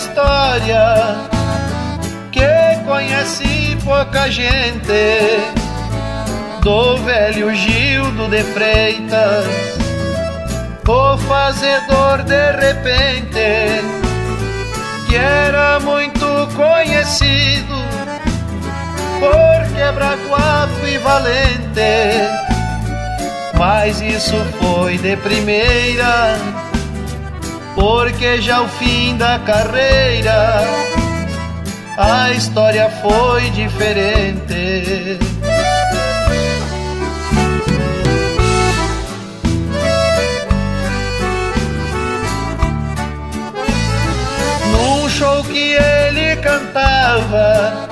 história que conhece pouca gente do velho Gildo de Freitas, o fazedor de repente, que era muito conhecido por quebrar guapo e valente, mas isso foi de primeira porque já ao fim da carreira a história foi diferente. Num show que ele cantava,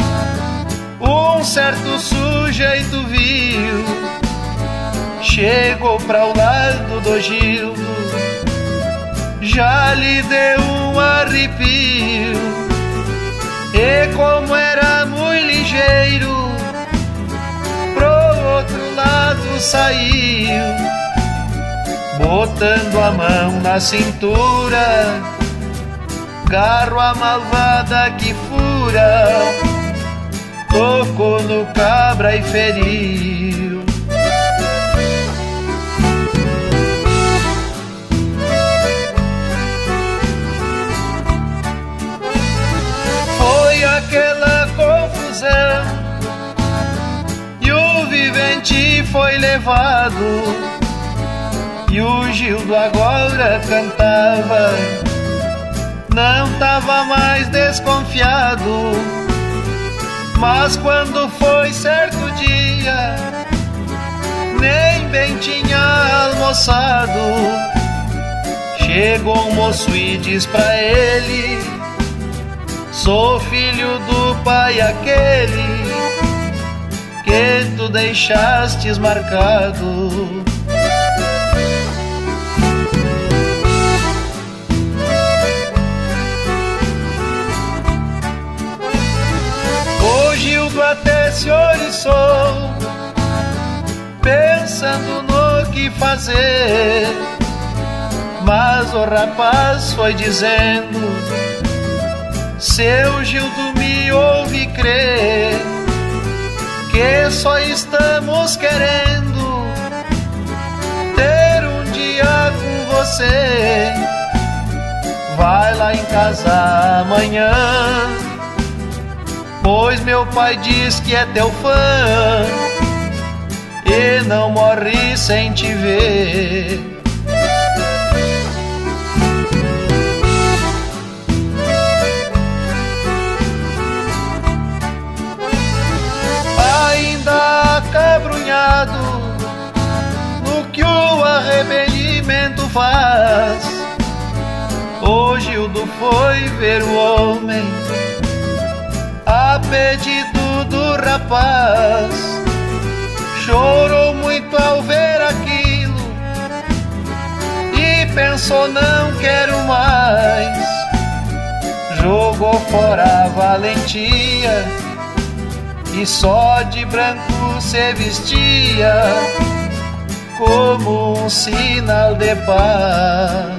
um certo sujeito viu, chegou para o lado do Gildo já lhe deu um arrepio. E como era muito ligeiro, pro outro lado saiu, botando a mão na cintura, garro a malvada que fura, tocou no cabra e feriu. Levado. E o Gildo agora cantava. Não tava mais desconfiado. Mas quando foi certo dia nem bem tinha almoçado. Chegou um moço e diz pra ele Sou filho do pai aquele que tu deixastes marcado. Hoje o até se oriçou, pensando no que fazer. Mas o rapaz foi dizendo seu Gildo me ouve crer que só estamos querendo ter um dia com você. Vai lá em casa amanhã, pois meu pai diz que é teu fã e não morre sem te ver. Acabrunhado no que o arrependimento faz. Hoje o do foi ver o homem a pedido do rapaz. Chorou muito ao ver aquilo e pensou: não quero mais. Jogou fora a valentia e só de branco se vestia como um sinal de paz.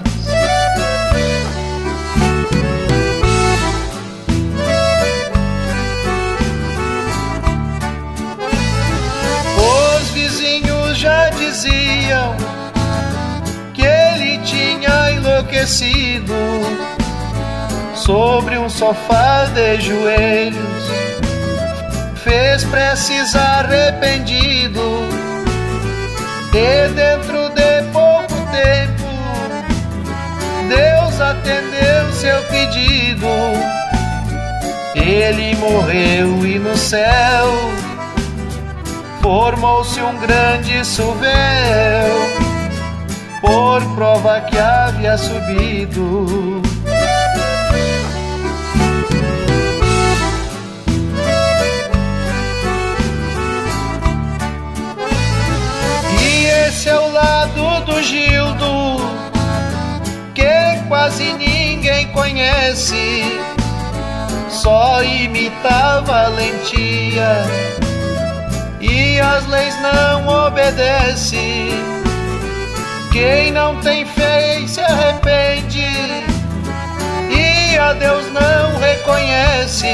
Os vizinhos já diziam que ele tinha enlouquecido sobre um sofá de joelhos fez preces arrependido e dentro de pouco tempo Deus atendeu seu pedido. Ele morreu e no céu formou-se um grande suvel por prova que havia subido. Quase ninguém conhece, só imita valentia e as leis não obedece. Quem não tem fé se arrepende e a Deus não reconhece.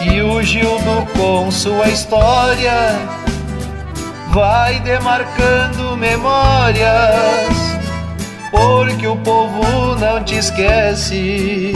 E o Gildo com sua história vai demarcando memórias, porque o povo não te esquece.